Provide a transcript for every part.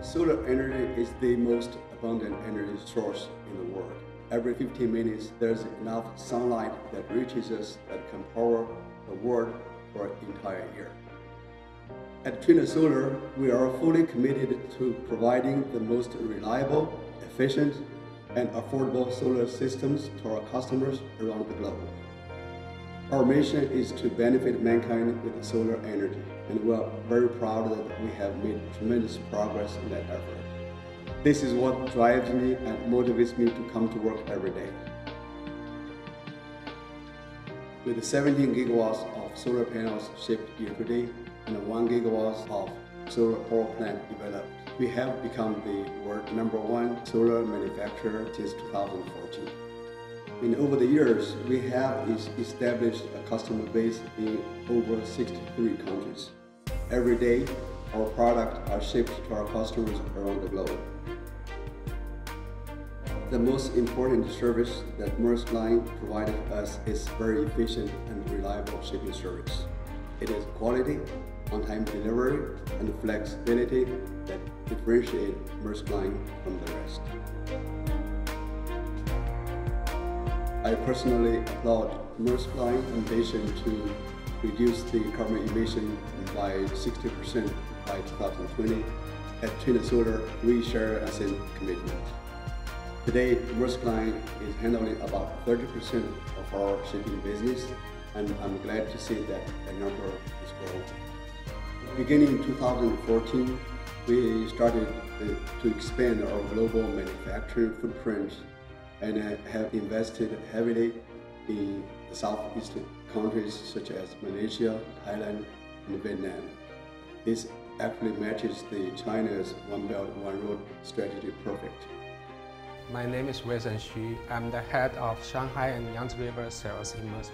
Solar energy is the most abundant energy source in the world. Every 15 minutes, there's enough sunlight that reaches us that can power the world for an entire year. At Trina Solar, we are fully committed to providing the most reliable, efficient, and affordable solar systems to our customers around the globe. Our mission is to benefit mankind with solar energy, and we are very proud that we have made tremendous progress in that effort. This is what drives me and motivates me to come to work every day. With 17 gigawatts of solar panels shipped year to date and 1 gigawatts of solar power plant developed, we have become the world number one solar manufacturer since 2014. And over the years, we have established a customer base in over 63 countries. Every day, our products are shipped to our customers around the globe. The most important service that Maersk Line provided us is very efficient and reliable shipping service. It is quality, on-time delivery, and flexibility that differentiate Maersk Line from the rest. I personally applaud Maersk Line ambition to reduce the carbon emission by 60% by 2020. At Trina Solar, we share a same commitment. Today, Maersk is handling about 30% of our shipping business, and I'm glad to see that the number is growing. Beginning in 2014, we started to expand our global manufacturing footprint and have invested heavily in the Southeast countries such as Malaysia, Thailand, and Vietnam. This actually matches the China's One Belt, One Road strategy perfect. My name is Wilson Xu. I'm the head of Shanghai and Yangtze River sales in Maersk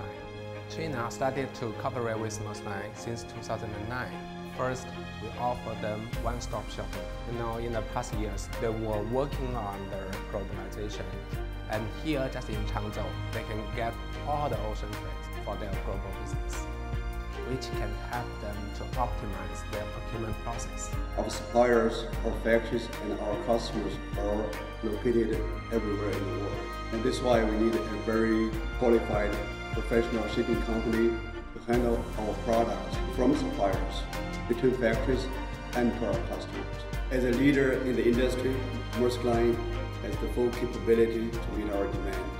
China started to cooperate with Maersk since 2009. First, we offer them one-stop shopping. You know, in the past years, they were working on their globalization. And here, just in Changzhou, they can get all the ocean freight for their global business which can help them to optimize their procurement process. Our suppliers, our factories, and our customers are located everywhere in the world. And this is why we need a very qualified professional shipping company to handle our products from suppliers, between factories, and to our customers. As a leader in the industry, Maersk Line has the full capability to meet our demand.